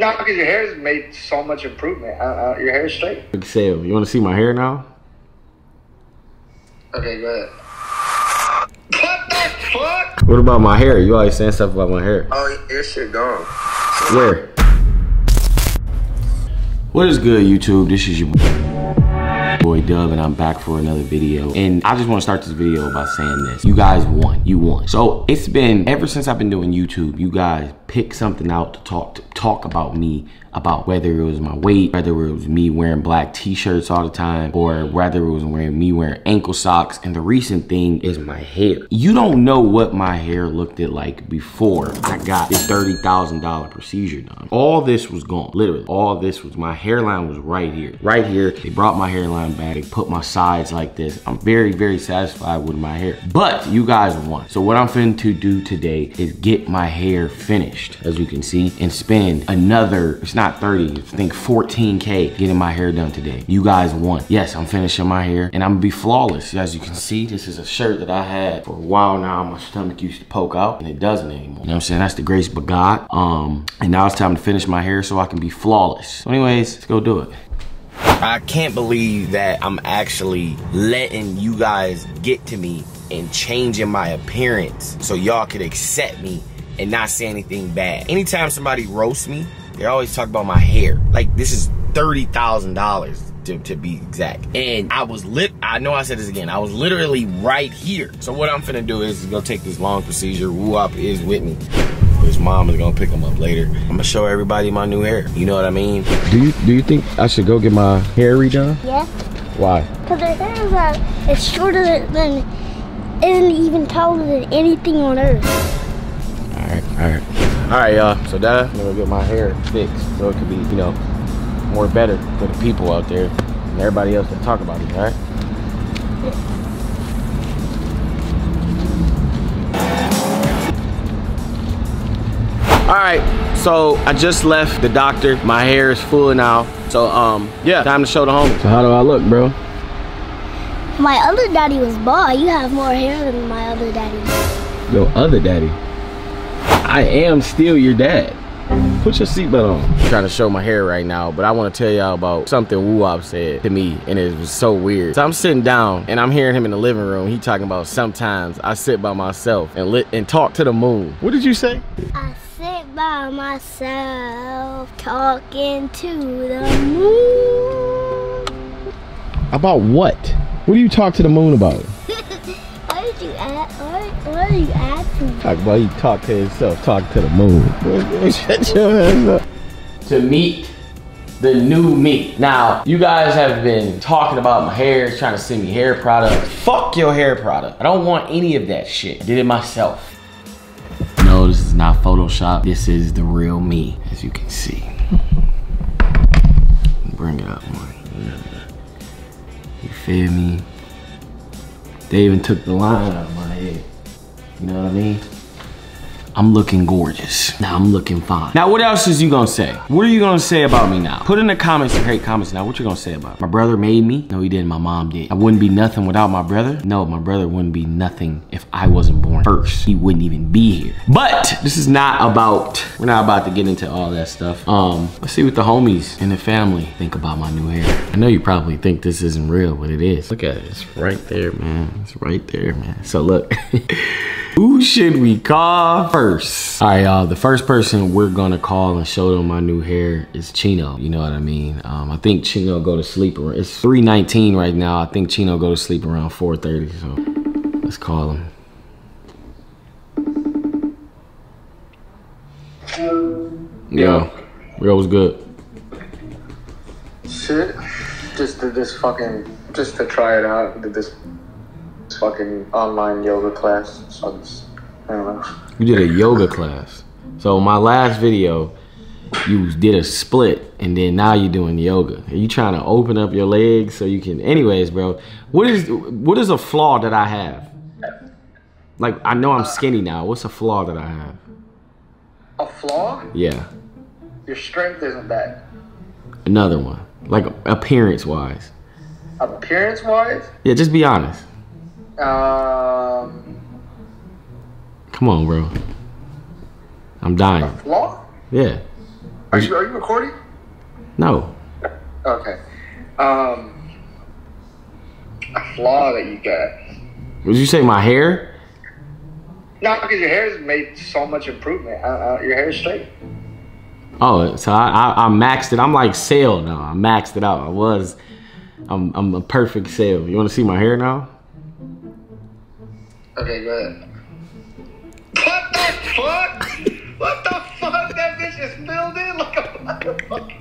No, because your hair's made so much improvement. Uh, uh, your hair's straight. Big sale. You want to see my hair now? Okay, go ahead. What the fuck? What about my hair? You always saying stuff about my hair. Oh, your shit gone. Where? What is good, YouTube? This is your boy Dub, and I'm back for another video. And I just want to start this video by saying this. You guys won. You won. So it's been, ever since I've been doing YouTube, you guys pick something out to talk to talk about me about whether it was my weight, whether it was me wearing black t-shirts all the time, or whether it was wearing me wearing ankle socks. And the recent thing is my hair. You don't know what my hair looked like before I got this $30,000 procedure done. All this was gone, literally. All this was, my hairline was right here. Right here, they brought my hairline back. They put my sides like this. I'm very, very satisfied with my hair. But you guys won. So what I'm finna to do today is get my hair finished, as you can see, and spend another, it's not 30, I think 14K getting my hair done today. You guys won. Yes, I'm finishing my hair and I'm gonna be flawless. As you can see, this is a shirt that I had for a while now. My stomach used to poke out and it doesn't anymore. You know what I'm saying? That's the grace of God. Um, and now it's time to finish my hair so I can be flawless. So anyways, let's go do it. I can't believe that I'm actually letting you guys get to me and changing my appearance so y'all could accept me and not say anything bad. Anytime somebody roasts me, they always talk about my hair. Like this is $30,000 to, to be exact. And I was lit, I know I said this again, I was literally right here. So what I'm finna do is go take this long procedure. Woo-Wop is with me. His mom is gonna pick him up later. I'm gonna show everybody my new hair. You know what I mean? Do you do you think I should go get my hair redone? Yeah, Why? because their hair is uh, it's shorter than, isn't even taller than anything on earth. Alright, alright, alright. Alright, y'all. So that I'm gonna get my hair fixed so it could be, you know, more better for the people out there and everybody else that talk about it, alright? Alright, so I just left the doctor. My hair is full now. So um yeah, time to show the homies. So how do I look, bro? My other daddy was bald. You have more hair than my other daddy. Your other daddy. I am still your dad. Put your seatbelt on. I'm trying to show my hair right now, but I want to tell y'all about something Woo-Wop said to me, and it was so weird. So I'm sitting down, and I'm hearing him in the living room. He talking about sometimes I sit by myself and lit and talk to the moon. What did you say? I sit by myself talking to the moon. About what? What do you talk to the moon about? Why did you ask? Why, why are you asking? Talk about he talk to himself, talk to the moon. Shut your ass up. To meet the new me. Now, you guys have been talking about my hair, trying to send me hair products. Fuck your hair product. I don't want any of that shit. I did it myself. No, this is not Photoshop. This is the real me, as you can see. Bring it up more. You feel me? They even took the line out of my head. You know what I mean? I'm looking gorgeous. Now I'm looking fine. Now what else is you gonna say? What are you gonna say about me now? Put in the comments and hate comments now. What you gonna say about? My brother made me? No, he didn't. My mom did. I wouldn't be nothing without my brother. No, my brother wouldn't be nothing if I wasn't born first. He wouldn't even be here. But this is not about, we're not about to get into all that stuff. Um, let's see what the homies and the family think about my new hair. I know you probably think this isn't real, but it is. Look at it. It's right there, man. It's right there, man. So look. Who should we call first? All right, y'all. The first person we're gonna call and show them my new hair is Chino. You know what I mean? Um, I think Chino go to sleep around. It's 3:19 right now. I think Chino go to sleep around 4:30. So let's call him. Yo, yo, was good. Shit. Just did this fucking, just to try it out. Did this fucking online yoga class. So I just, I don't know. You did a yoga class. So my last video, you did a split, and then now you're doing yoga. Are you trying to open up your legs so you can? Anyways, bro, what is what is a flaw that I have? Like I know I'm skinny now. What's a flaw that I have? A flaw? Yeah, Your strength isn't that. another one. Like appearance wise. Appearance wise, Yeah, just be honest. Um, Come on, bro. I'm a dying. flaw? Yeah. Are you are you recording? No. Okay. Um, a flaw that you got. Would you say my hair? No, because your hair has made so much improvement. Uh, uh, your hair is straight. Oh, so I, I I maxed it. I'm like sale now. I maxed it out. I was. I'm I'm a perfect sale. You want to see my hair now? Okay, go ahead. What the fuck? What the fuck? That bitch is filled in like a motherfucker.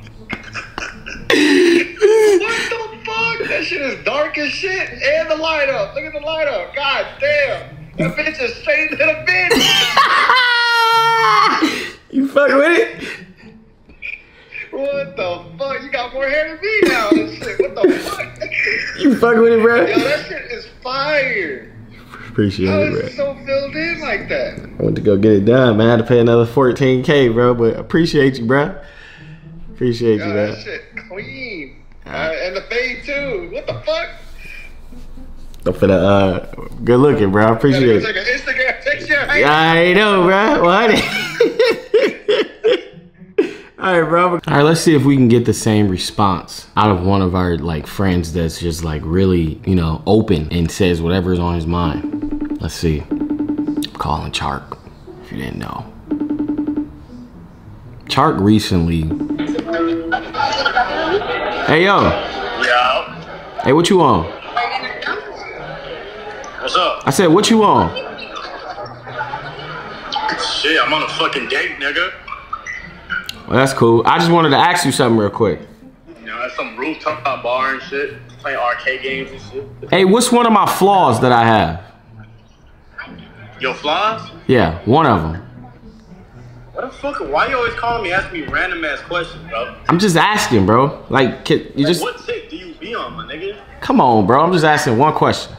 what the fuck? That shit is dark as shit. And the light up. Look at the light up. God damn. That bitch is straight to the bitch. you fuck with it? What the fuck? You got more hair than me now. and shit. What the fuck? You fuck with it, bro? Yo, that shit is fire. Appreciate How it, bro. so filled in like that? I went to go get it done, man. I had to pay another 14k, bro. But appreciate you, bro. Appreciate you, Yo, man. that shit clean. Uh, and the fade too. What the fuck? I'm finna, uh, good looking, bro. I appreciate Take it. an Instagram picture. Hey, I know, bro. What? All right, bro. All right, let's see if we can get the same response out of one of our like friends that's just like really, you know, open and says whatever's on his mind. Let's see. I'm calling Chark. If you didn't know, Chark recently. Hey yo, Yo, hey, what you on? what's up? I said, what you on? Shit, I'm on a fucking date, nigga. Well, that's cool. I just wanted to ask you something real quick. You know, at some rooftop bar and shit, playing arcade games and shit. Hey, what's one of my flaws that I have? Yo, flies? Yeah, one of them. What the fuck? Why you always calling me, asking me random ass questions, bro? I'm just asking, bro. Like, can, you just What tick do you be on, my nigga? come on, bro. I'm just asking one question.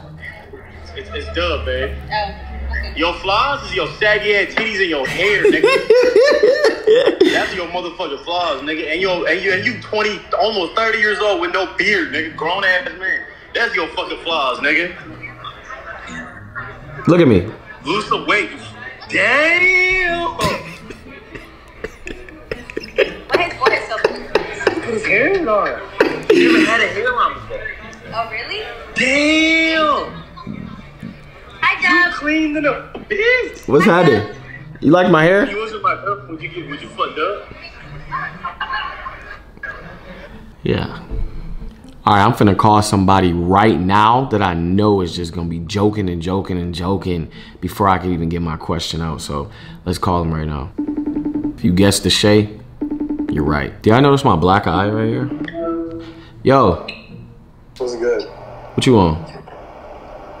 It's, it's dub, babe. Oh, your flaws is your saggy ass titties and your hair, nigga. That's your motherfucking flaws, nigga. And you and you and you 20, almost 30 years old with no beard, nigga. Grown ass man. That's your fucking flaws, nigga. Look at me. Lose the weight. Damn. Why is so Put his hair on. You never had a hairline before. Oh, really? Damn. Hi, Dub. Clean than a bitch. What's happening? You like my hair? You wasn't my girlfriend. Would you get? Would you fucked up? Yeah. All right, I'm finna call somebody right now that I know is just gonna be joking and joking and joking before I can even get my question out. So let's call him right now. If you guessed the Shay, you're right. Did I notice my black eye right here? Yo, What's good? what you on?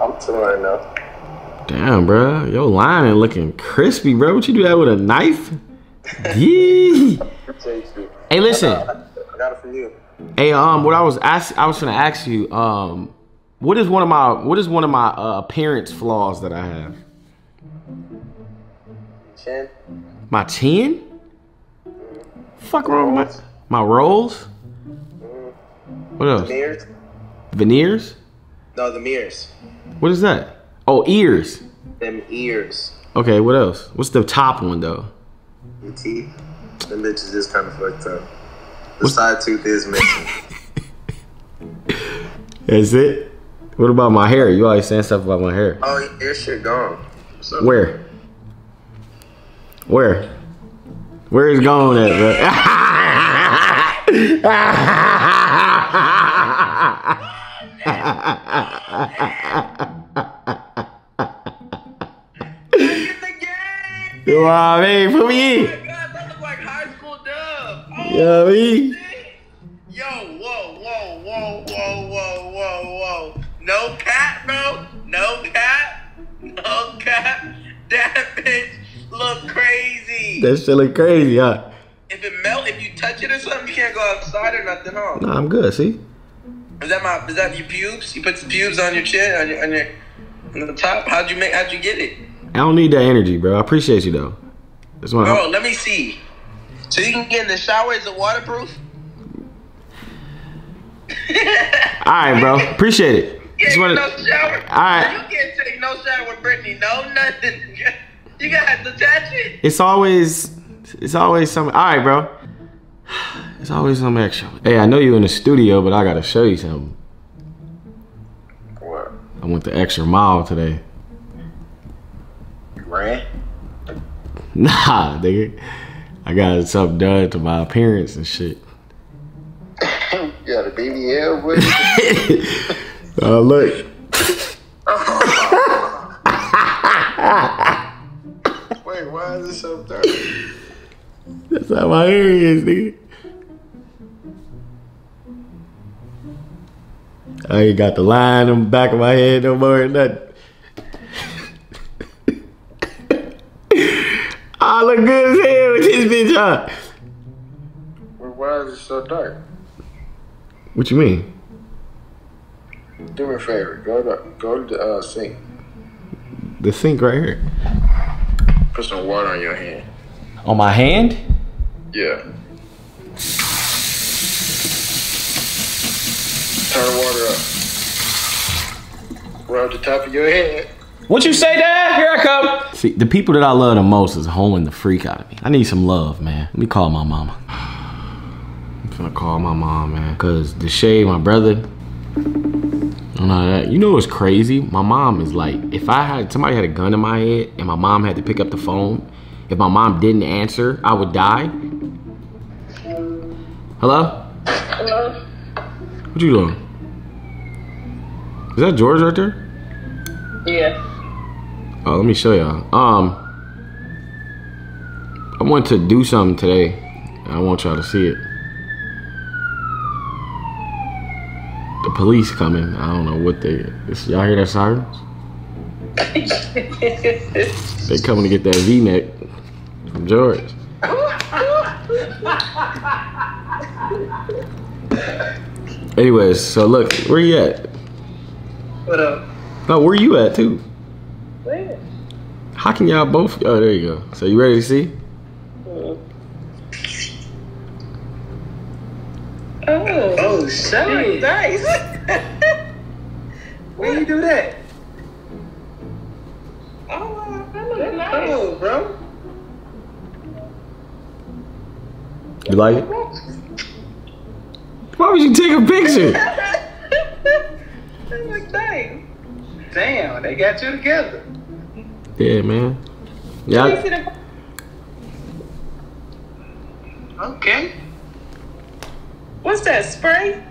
I'm chilling right now. Damn, bro. Yo, line ain't looking crispy, bro. What you do that with a knife? Yee. Appreciate you. Hey, listen. I got it from you. Hey, um, what I was ask, I was gonna ask you, um, what is one of my what is one of my uh, appearance flaws that I have? Chin. My chin? Fuck wrong with my my rolls? What else? Mirrors? Veneers? No, the mirrors. What is that? Oh, ears. Them ears. Okay, what else? What's the top one though? Your teeth. Them bitches just kind of fucked up. The side tooth is missing. Is it? What about my hair? You always saying stuff about my hair. oh, your shit gone. Where? Where? Where is gone at, bro? you know what I mean? Put me in. Dub. You know what I mean? Yo, whoa, whoa, whoa, whoa, whoa, whoa, whoa. No cat, bro. No cat. No cat. That bitch look crazy. That shit look crazy, huh? If it melt, if you touch it or something, you can't go outside or nothing, huh? Nah, I'm good, see? Is that my? Is that your pubes? You put the pubes on your chin, on your, on your, on the top. How'd you make? How'd you get it? I don't need that energy, bro. I appreciate you, though. That's Bro, let me see. So you can get in the shower. Is it waterproof? All right, bro. Appreciate it. You Just ain't wanna- no shower. Alright. You can't take no shower with Brittany. No nothing. You got to touch it. It's always, it's always something. All right, bro. It's always something extra. Hey, I know you in the studio, but I gotta show you something. What? I went the extra mile today. You ran? Nah, nigga. I got something done to my appearance and shit. you got a BBL, with boy? Uh, look. Wait, why is it so dirty? That's how my hair is, nigga. I ain't got the line on the back of my head no more or nothing. I look good as hell with this bitch on. Well, why is it so dark? What you mean? Do me a favor. Go to go to the uh, sink. The sink right here. Put some water on your hand. On my hand? Yeah. Turn the water up. Rub the top of your head. What you say, Dad? Here I come. See, the people that I love the most is holding the freak out of me. I need some love, man. Let me call my mama. I'm gonna call my mom, man. Cause Deshay, my brother, know that. You know what's crazy? My mom is like, if I had somebody had a gun in my head and my mom had to pick up the phone, if my mom didn't answer, I would die. Hello? Hello? What you doing? Is that George right there? Yeah. Oh, let me show y'all. Um, I want to do something today. I want y'all to see it. The police coming. I don't know what they. Y'all hear that sirens? they coming to get that V-neck from George. Anyways, so look, where you at? What up? No, where you at too? Where? How can y'all both? Oh, there you go. So you ready to see? Oh. Oh, shit. Nice. Where you do that? Oh, that looks nice. Oh, bro. You like it? Why would you take a picture? That looks nice. Damn, they got you together. Yeah, man. Yeah, Let me I- see the- Okay. What's that spray?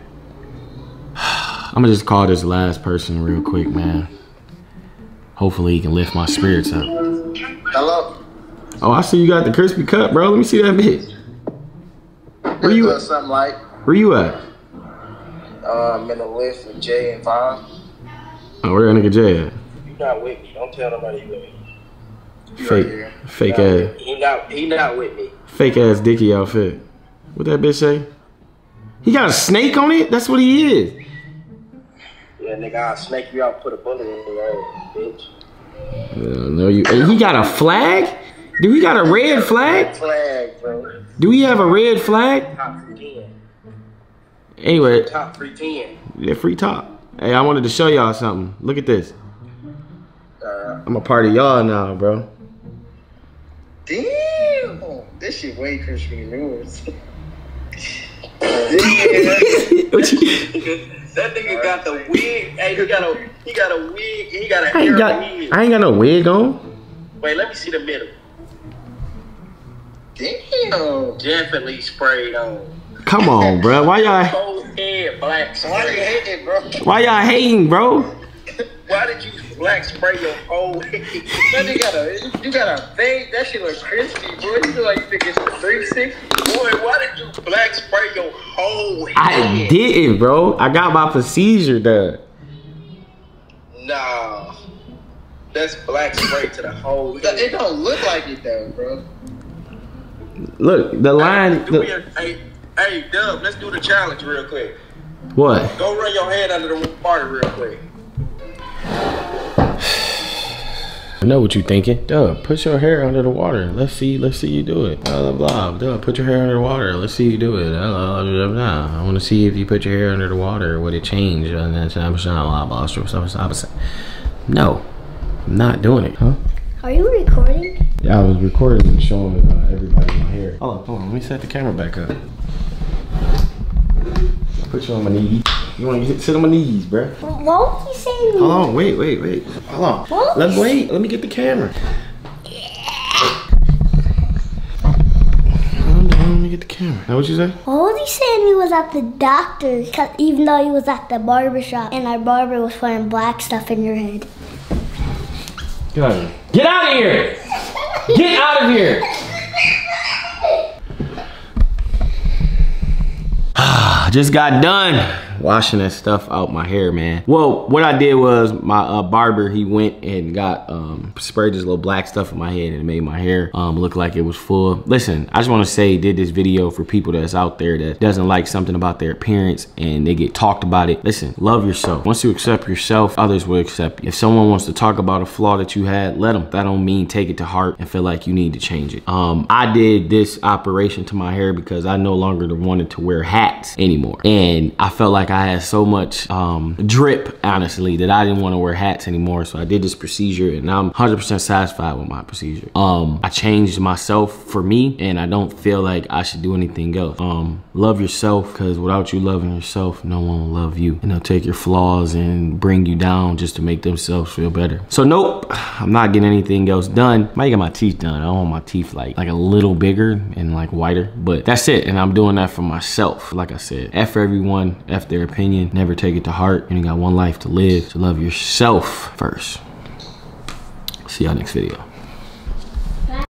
I'm gonna just call this last person real quick, man. Hopefully he can lift my spirits up. Hello. Oh, I see you got the crispy cut, bro. Let me see that bit. Where you at? Something like Where you at? Uh, I'm in the lift with Jay and Five. Oh, where that nigga Jay at? You not with me. Don't tell nobody you with me. Fake, right fake ass. He not. He not with me. fake ass Dicky outfit. What that bitch say? He got a snake on it? That's what he is. Yeah, nigga, I'll snake you out, put a bullet in your ass, bitch. No, you. And he got a flag? Do he got a red flag? Flag, bro. Do we have a red flag? Top three ten. Anyway, Top three ten. yeah, free top. Hey, I wanted to show y'all something. Look at this. Uh, I'm a part of y'all now, bro. Damn. This shit way crispy than yours. What you- That nigga got the wig. Hey, he got a he got a wig. He got a I ain't hair got, wig. I ain't got no wig on. Wait, let me see the middle. Damn. Definitely sprayed on. Come on, bro. Why y'all, Whole head black Why you spray. hating, bro? why y'all hating, bro? Why did you black spray your whole head? Man, you got a you got a fade. That shit look crispy, boy. You look like you think it's a 360. Boy, why did you black spray your whole head? I didn't, bro. I got my procedure done. Nah. That's black spray to the whole It don't look like it though, bro. Look, the line. Do me Look, a- hey, hey, Dub, let's do the challenge real quick. what? Go run your hand under the water real quick. I know what you're thinking. Duh, put your hair under the water. Let's see. Let's see you do it. Blah blah blah. Duh, put your hair under the water. Let's see you do it. Blah, blah, blah. I want to see if you put your hair under the water. Would it change? And then blah blah blah blah blah blah. No, I'm not doing it. Huh? Are you recording? Yeah, I was recording and showing uh, everybody my hair. Hold on, hold on. Let me set the camera back up. Put you on my knees. You want to sit on my knees, bruh? What was you saying? Hold on, wait, wait, wait. Hold on. What? Let wait. Let me get the camera. Let me get the camera. Know what you say? What was he saying he was at the doctor, 'cause- even though he was at the barber shop and our barber was putting black stuff in your head? Get out of here. Get out of here! Get out of here! I just got done washing that stuff out my hair, man. Well, what I did was my uh, barber, he went and got um, sprayed this little black stuff in my head and made my hair um, look like it was full. Listen, I just want to say, did this video for people that's out there that doesn't like something about their appearance and they get talked about it. Listen, love yourself. Once you accept yourself, others will accept you. If someone wants to talk about a flaw that you had, let them. That don't mean take it to heart and feel like you need to change it. Um, I did this operation to my hair because I no longer wanted to wear hats anymore. And I felt like I had so much um, drip, honestly, that I didn't want to wear hats anymore. So I did this procedure and I'm 100% satisfied with my procedure. Um, I changed myself for me and I don't feel like I should do anything else. Um, love yourself because without you loving yourself, no one will love you. And they'll take your flaws and bring you down just to make themselves feel better. So nope, I'm not getting anything else done. Might get my teeth done. I want my teeth like, like a little bigger and like whiter, but that's it. And I'm doing that for myself. Like I said, F everyone, F their opinion, never take it to heart. You only got one life to live, so love yourself first. See y'all next video.